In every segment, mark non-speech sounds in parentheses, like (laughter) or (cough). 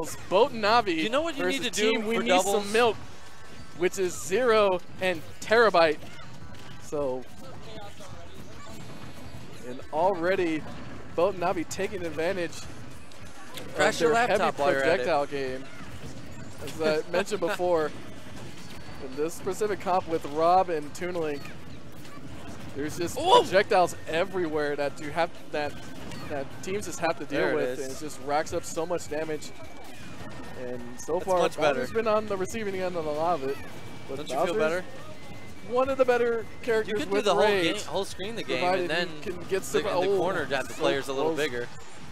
finals, Boat and Navi. You know what you need to do We need doubles? some milk, which is Xero and Terabite. So, and already Boat and Navi taking advantage Crash of your their laptop heavy while you're at it. projectile game. As I (laughs) mentioned before, in this specific comp with Rob and Toonlink, there's just Ooh! projectiles everywhere that you have that that teams just have to deal There with, and it just racks up so much damage. And so That's far, much better. Bowser's been on the receiving end of a lot of it. But Don't you feel better? One of the better characters. You could do the whole game, whole screen the game, and then can get the, some, the oh, corner have the so players a little close. bigger.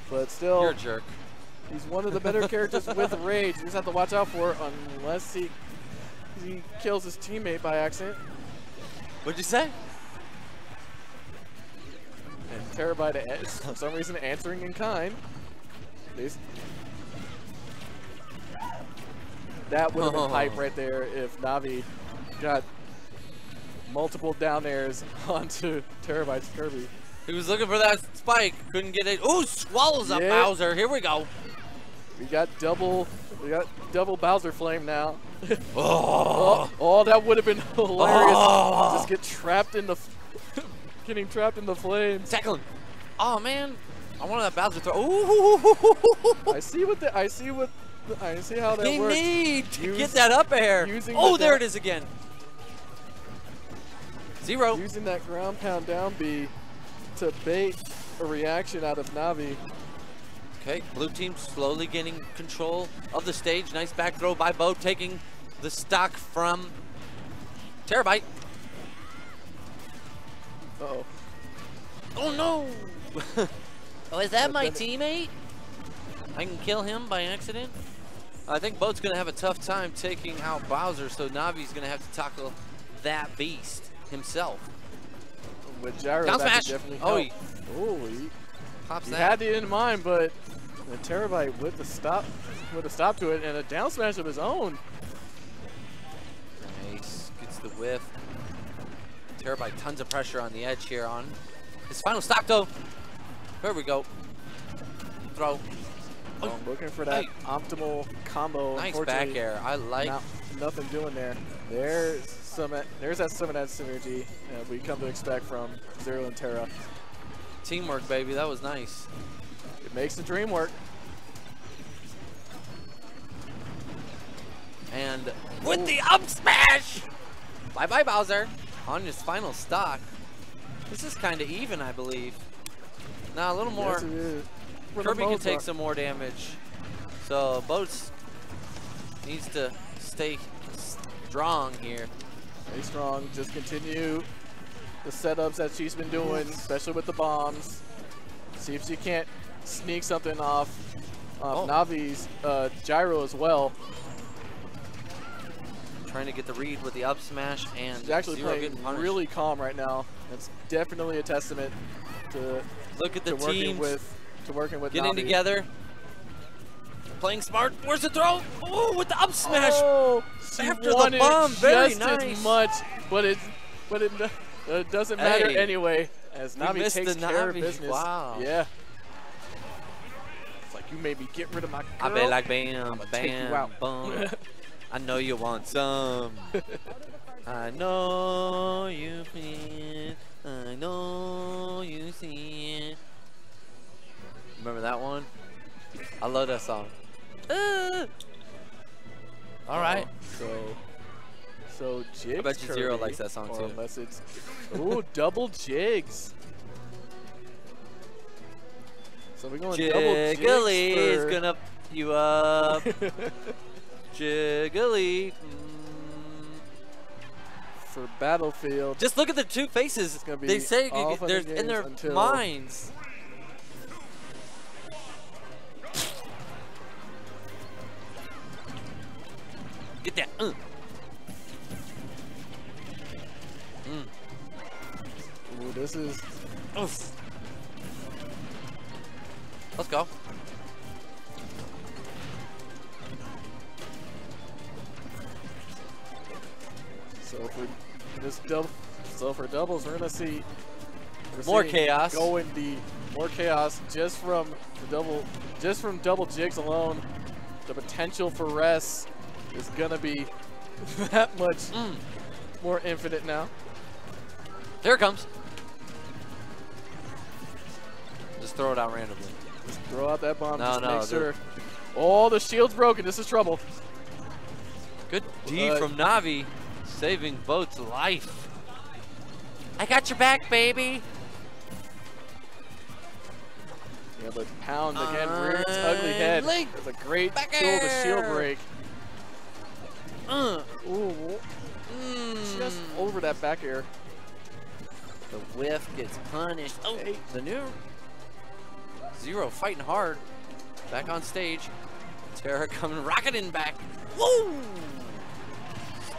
But still, You're a jerk. He's one of the better (laughs) characters with rage. You just have to watch out for it unless he he kills his teammate by accident. What'd you say? Terabite (laughs) for some reason answering in kind. These- That would have been hype (laughs) right there if Navi got multiple down airs (laughs) onto Terabite's Kirby. He was looking for that spike, couldn't get it. Ooh, swallows up Yeah. Bowser. Here we go. We got double we got double Bowser Flame now. Oh, Oh, oh, that would have been hilarious. Oh. Just get trapped in the, getting trapped in the flames. tackle him. Oh man, I wanted that Bowser throw. Ooh, I see what the, I see what, the, I see how that he works. need to Use- get that up air. using Oh, the there it is again. Xero. Using that ground pound down B to bait a reaction out of Navi. Okay, blue team slowly gaining control of the stage. Nice back throw by Bo, taking the stock from Terabite. Uh oh. Oh no! (laughs) oh, is that my teammate? I can kill him by accident? I think Boat's gonna have a tough time taking out Bowser, so Navi's gonna have to tackle that beast himself. With gyro, Down smash. definitely Oh, help. Oh, he, Pops he that. had it in mind, but the Terabite with the stop, with a stop to it and a down smash of his own. Nice. Gets the whiff. Terabite, tons of pressure on the edge here on his final stock though. There we go. Throw. Oh, I'm looking for that Hey. optimal combo. Nice back air. I like. not- nothing doing there. There's some. There's that some of that synergy uh, we come to expect from Xero and Terra. Teamwork, baby. That was nice. It makes the dream work. And with the up smash! Bye bye, Bowser. On his final stock. This is kind of even, I believe. Now, a little more. Yes, it is. For the Kirby can take part. some more damage. So, Boats needs to stay strong here. Stay strong. Just continue the setups that she's been doing, especially with the bombs. See if she can't sneak something off Oh. of Navi's uh, gyro as well. Trying to get the read with the up smash and She's actually Xero playing really calm right now. That's definitely a testament to, Look at the working with to working with getting Navi. together. Playing smart. Where's the throw? Oh, with the up smash. Oh, After the bomb, very just nice. as much, but it but it, uh, it doesn't matter Hey, anyway. As Navi takes the care of business. Wow. Yeah. It's like you made me get rid of my girl. I bet like bam, I'ma take you bam, boom. (laughs) I know you want some. (laughs) I know you feel. I know you see. it. Remember that one? I love that song. Ah. All right. So, so Jigs. bet you Xero likes that song too. Unless it's ooh (laughs) double jigs. So we're going double jigs Jiggly is gonna you up. (laughs) Jiggly. For Battlefield. Just look at the two faces. They say they're in their minds. Get that. Uh. Mm. Ooh, this is Oof. Let's go. so for this double. So for doubles, we're gonna see More chaos. Going the more chaos just from the double, just from double jigs alone. the potential for Rest is going to be (laughs) that much Mm. more infinite now. There it comes. Just throw it out randomly. Just throw out that bomb. No, just no, make sure. Oh, the shield's broken. This is trouble. Good D Uh, from Navi, saving Boat's life. I got your back, baby. Yeah, but Pound again rears ugly head. Link. That's a great Back kill to shield break. Uh, Ooh, mm. just over that back air. The whiff gets punished. Oh, Hey. the new Xero fighting hard. Back on stage. Terra coming rocketing back. Woo!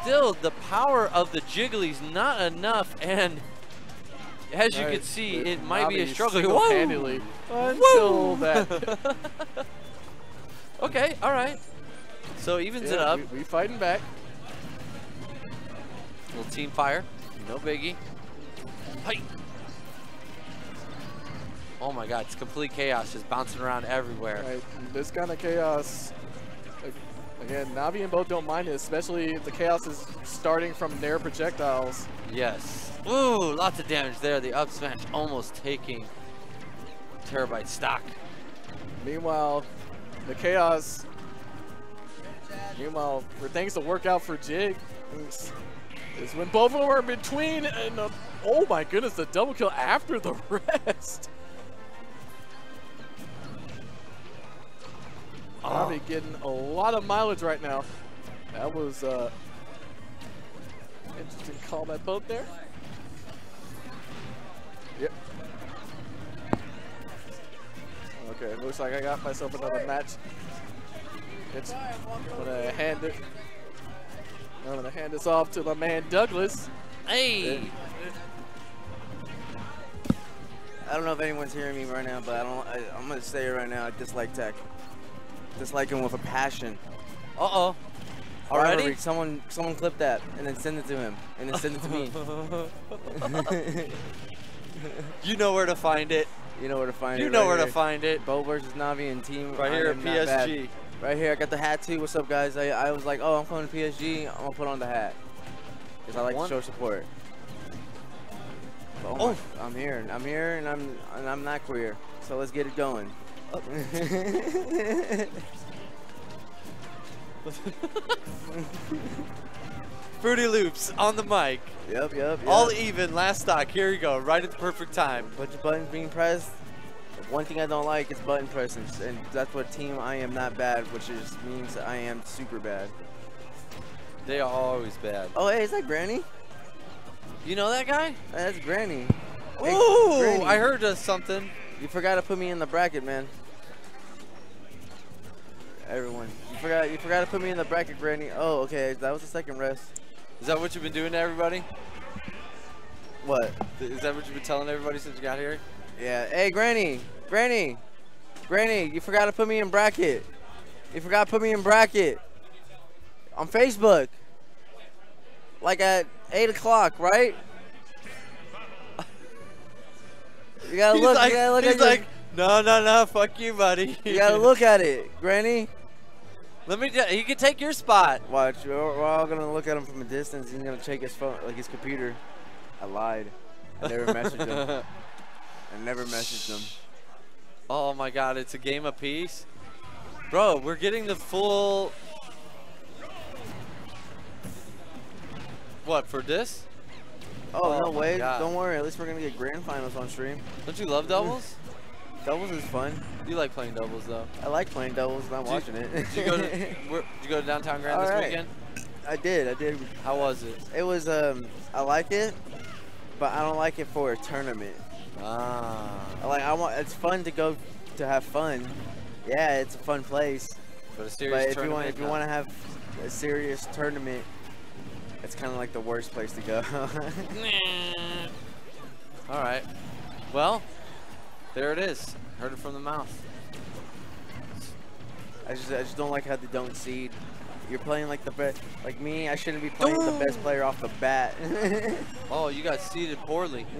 Still, the power of the Jiggly's not enough, and as you can see, it might be a struggle. Until that. (laughs) okay, all right. So evens it up. We, we fighting back. Little team fire. No biggie. Hey. Oh my god, it's complete chaos just bouncing around everywhere. Right, this kind of chaos. Again, Navi and both don't mind it, especially if the chaos is starting from their projectiles. Yes. Ooh, lots of damage there. The up smash almost taking Terabite stock. Meanwhile, the chaos. Meanwhile, for things to work out for Jig, is, is when both of them are in between, and uh, oh my goodness, the double kill after the (laughs) rest. Oh. Navi getting a lot of mileage right now. That was uh, interesting call that boat there. Yep. Okay, looks like I got myself another match. It's, I'm gonna hand it. I'm gonna hand this off to my man Douglas. Hey! I don't know if anyone's hearing me right now, but I don't. I, I'm gonna say it right now. I dislike Tech. Dislike him with a passion. Uh-oh. Rivalry, Already? Someone, someone clip that and then send it to him, and then send it to me. (laughs) You know where to find it. you know where to find it. You know right where to find it. Bo versus Navi and team. Right here at am not bad. PSG. Right here, I got the hat too. What's up, guys? I, I was like, oh, I'm coming to PSG. I'm gonna put on the hat because I like One- to show support. Oh, Oh. my- I'm here. I'm here, and I'm and I'm not queer. So let's get it going. Oh. (laughs) Fruity Loops on the mic. Yep, yep, yep. All even, last stock. Here you go, right at the perfect time. bunch of buttons being pressed. One thing I don't like is button presses, and that's what team I am not bad, which is means I am super bad. They are always bad. Oh, hey, is that Granny? You know that guy? That's Granny. Hey, Granny, I heard uh, something. You forgot to put me in the bracket, man. Everyone, you forgot. You forgot to put me in the bracket, Granny. Oh, okay, that was the second rest. Is that what you've been doing to everybody? What? Is that what you've been telling everybody since you got here? Yeah. Hey, Granny, Granny, Granny, you forgot to put me in bracket. You forgot to put me in bracket on Facebook. Like at eight o'clock, right? You gotta he's look. like, you gotta look he's at your- like, no, no, no, fuck you, buddy. (laughs) You gotta look at it, Granny. Let me. He can take your spot. Watch. We're, we're all gonna look at him from a distance. He's gonna check his phone, like his computer. I lied. I never (laughs) messaged him. I never messaged him. Oh my God, it's a game apiece, bro. We're getting the full. What for this? Oh, Oh no way. Don't worry. At least we're gonna get grand finals on stream. Don't you love doubles? (laughs) Doubles is fun. you like playing doubles though. I like playing doubles. and I'm Did you- watching it. Did you go to (laughs) where, Did you go to downtown Grand this All right. weekend? I did. I did. How was it? It was. Um. I like it, but I don't like it for a tournament. Ah. I like. I want. It's fun to go to have fun. Yeah, it's a fun place. But a But serious if you want, tournament. if you want to have a serious tournament, it's kind of like the worst place to go. (laughs) All right. Well, there it is. Heard it from the mouth. I just, I just don't like how they don't seed. You're playing like the best, like me. I shouldn't be playing the best player off the bat. (laughs) Oh, you got seeded poorly. (laughs)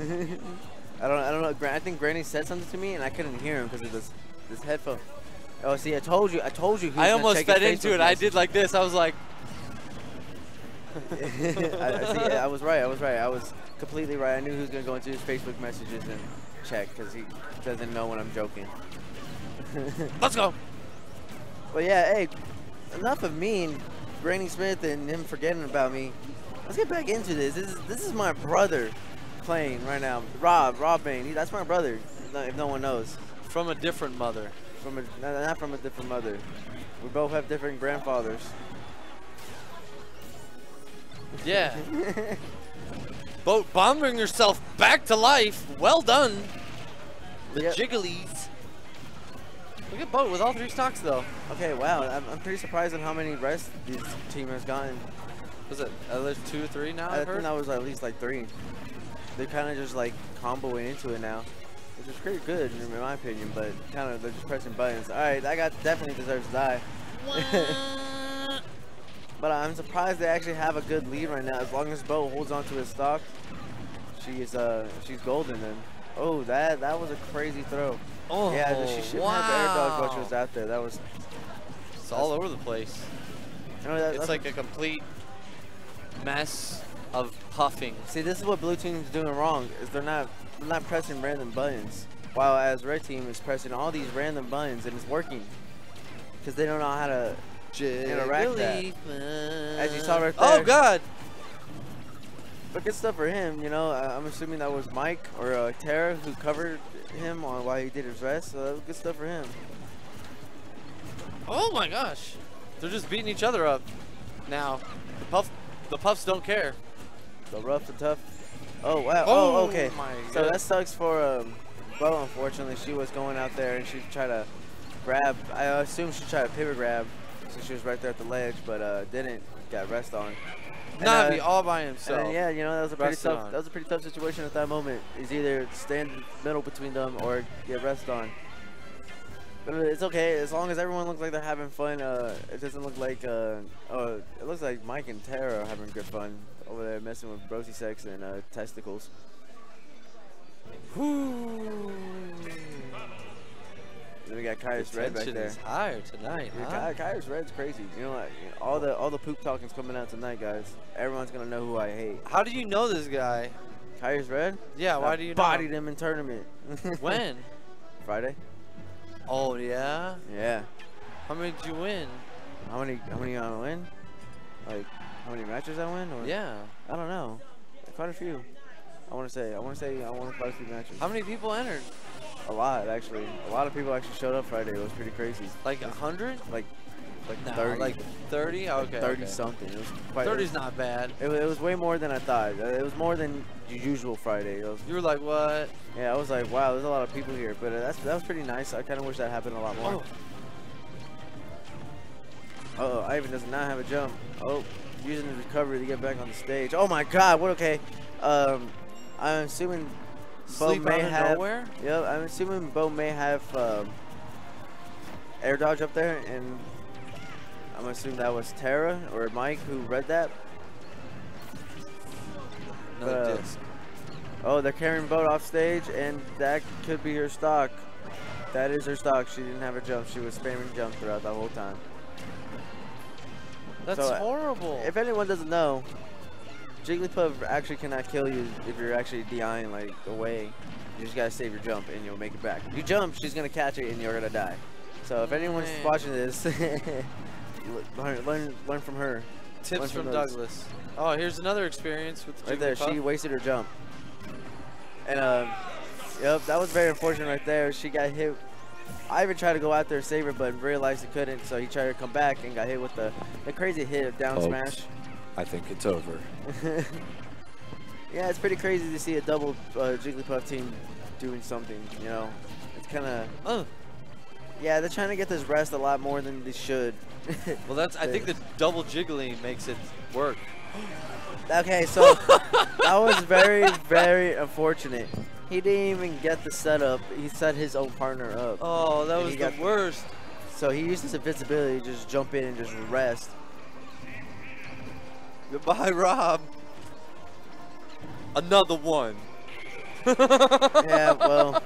I don't, I don't know. I think Granny said something to me and I couldn't hear him because of this, this headphone. Oh, see, I told you. I told you. he was I almost fed into it. I did like this. I was like, (laughs) I, see, I was right. I was right. I was completely right. I knew he was gonna go into his Facebook messages and check because he doesn't know when I'm joking. (laughs) let's go. But yeah, hey, enough of me and Granny Smith and him forgetting about me. Let's get back into this. This is this is my brother playing right now. Rob, Rob Bain. He, that's my brother. If no, one knows, From a different mother. from a, not from a different mother. We both have different grandfathers. Yeah. (laughs) Boat bombing yourself back to life. Well done. The Yep. jigglies. Look at Boat with all three stocks though. Okay, wow. I'm, I'm pretty surprised on how many rests this team has gotten. Was it at least two, three now? I I've think heard? that was at least like three. They're kind of just like comboing into it now, which is pretty good in my opinion. But kind of they're just pressing buttons. All right, that guy definitely deserves to die. (laughs) But I'm surprised they actually have a good lead right now. As long as Bo holds on to his stock, she's uh she's golden. Then oh that that was a crazy throw. oh, yeah, she shouldn't wow. have air dodge while she was out there. That was It's all over the place. you know, that, It's like a complete mess of puffing. See, this is what blue team is doing wrong. Is they're not they're not pressing random buttons, while as red team is pressing all these random buttons and it's working because they don't know how to. Interact that. As you saw right Oh. God! But good stuff for him. You know, I- I'm assuming that was Mike or uh, Tara who covered him on why he did his rest. So that was good stuff for him. Oh my gosh! They're just beating each other up now. The puff, the puffs don't care. The rough and tough. Oh wow. Oh, Oh okay. my So God. that sucks for um, Bo. Unfortunately, she was going out there and she tried to grab. I assume she tried to pivot grab, so she was right there at the ledge, but uh, didn't. Got rest on. And, uh, all by himself. then, yeah, you know that was a pretty tough. on. That was a pretty tough situation at that moment. Is either stand in the middle between them or get rest on. But it's okay as long as everyone looks like they're having fun. Uh, it doesn't look like. Uh, oh, it looks like Mike and Tara are having good fun over there messing with Brosy sex and uh, testicles. Then we got Kaius Red back there. is higher tonight. Dude, huh? Kaius Red's crazy. You know what? All the all the poop talking's coming out tonight, guys. Everyone's gonna know who I hate. How do you know this guy? Kaius Red. Yeah, why I do you know? bodied him in tournament? (laughs) When? Friday. Oh yeah. Yeah. How many did you win? How many? How many I win? Like how many matches I win? Or Yeah. I don't know. Quite a few. I want to say. I want to say. I won quite a few matches. How many people entered? A lot actually. A lot of people actually showed up Friday. It was pretty crazy. Like a hundred? Like, like No, 30. like 30? Okay. 30 okay. something. It was quite. 30's not bad. It, wa- it was way more than I thought. Uh, It was more than the usual Friday. It was, You were like, what? yeah, I was like, wow, there's a lot of people here. But uh, that's that was pretty nice. I kind of wish that happened a lot more. Oh, Uh oh, Ivan does not have a jump. Oh, using his recovery to get back on the stage. Oh my God, what? Okay, um, I'm assuming Bo sleep may have. nowhere? Yep, I'm assuming Bo may have um, air dodge up there, and I'm assuming that was Tara or Mike who read that. Another uh, disc. Oh, they're carrying Boat off stage, and that could be her stock. That is her stock. She didn't have a jump. She was spamming jump throughout the whole time. That's so, uh, horrible. If anyone doesn't know, Jigglypuff actually cannot kill you if you're actually DIing like away. You just gotta save your jump and you'll make it back. If you jump, she's gonna catch it and you're gonna die. So if anyone's Man. watching this, (laughs) learn, learn learn from her. Tips learn from from. Douglas. Oh, here's another experience with Jigglypuff. Right there, she wasted her jump. And um, yep, that was very unfortunate right there. She got hit. I even tried to go out there and save her, but realized he couldn't, so he tried to come back and got hit with the, the crazy hit of down Folks. smash. I think it's over. (laughs) yeah, it's pretty crazy to see a double uh, Jigglypuff team doing something, you know. It's kind of, Oh, yeah, they're trying to get this rest a lot more than they should. (laughs) well, that's. I think the double jiggling makes it work. (gasps) okay, so that was very, very unfortunate. He didn't even get the setup. He set his own partner up. Oh, that was he the worst. So he used his invincibility to just jump in and just rest. Goodbye, Rob. Another one. (laughs) yeah, well,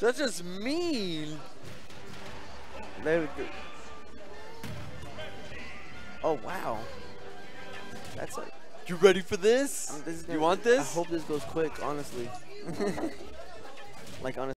That's just mean. They would. Oh wow. That's like. You ready for this? um, this you want this? I hope this goes quick, honestly. (laughs) like honestly.